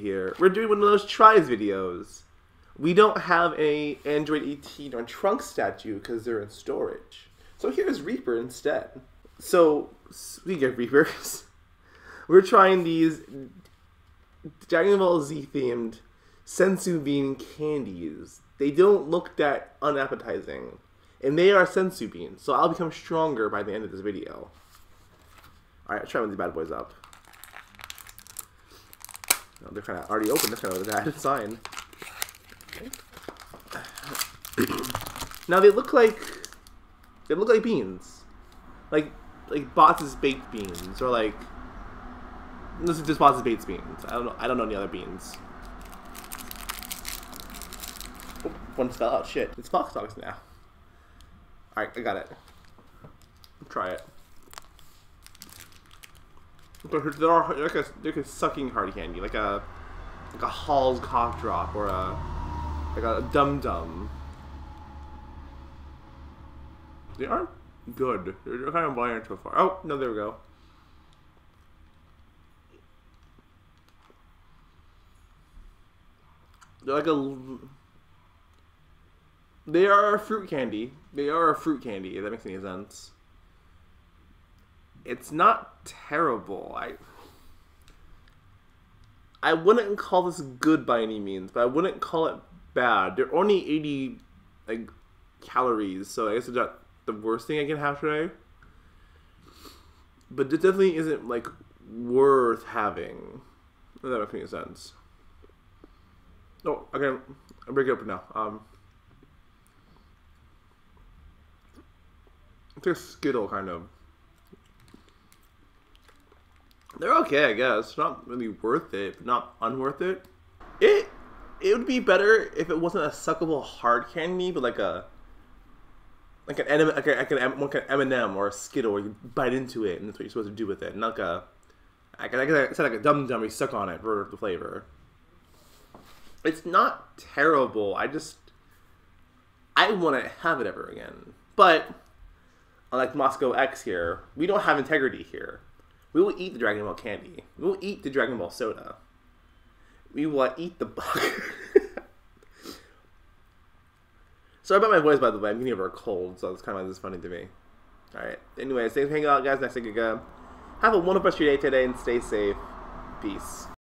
here. We're doing one of those tries videos. We don't have a Android 18 or Trunk statue because they're in storage. So here's Reaper instead. So speaking of Reapers, we're trying these Dragon Ball Z themed senzu bean candies. They don't look that unappetizing. And they are senzu beans, so I'll become stronger by the end of this video. Alright, try one of these bad boys up. They're kind of already open. That's kind of a bad sign. now they look like they look like beans, like like Bush's baked beans, or like this is just Bush's baked beans. I don't know. I don't know any other beans. Oh, one spell out. Shit, it's Fox Dogs now. All right, I got it. Try it. But they're like a like a sucking hard candy, like a like a Hall's cough drop or a like a dum dum. They aren't good. They're kind of bland so far. Oh no, there we go. They're like a. They are a fruit candy. They are a fruit candy. If that makes any sense it's not terrible. I I wouldn't call this good by any means, but I wouldn't call it bad. They're only 80 like calories, so I guess it's not the worst thing I can have today. But it definitely isn't like worth having. If that makes any sense. Oh, okay, I'll break it up now. Um, it's like a Skittle kind of. They're okay, I guess. Not really worth it, but not unworth it. It it would be better if it wasn't a suckable hard candy, but like a like an M like, like an like an M and m or a Skittle where you bite into it and that's what you're supposed to do with it, not like a like, like I said like a dum dum you suck on it for the flavor. It's not terrible. I just I want to have it ever again, but unlike Moscow X here, we don't have integrity here. We will eat the Dragon Ball candy. We will eat the Dragon Ball soda. We will eat the bug. Sorry about my voice, by the way. I'm getting over a cold, so it's kind of like just funny to me. Alright. Anyways, thanks for hanging out, guys. Next week, go. have a wonderful rest of your day today and stay safe. Peace.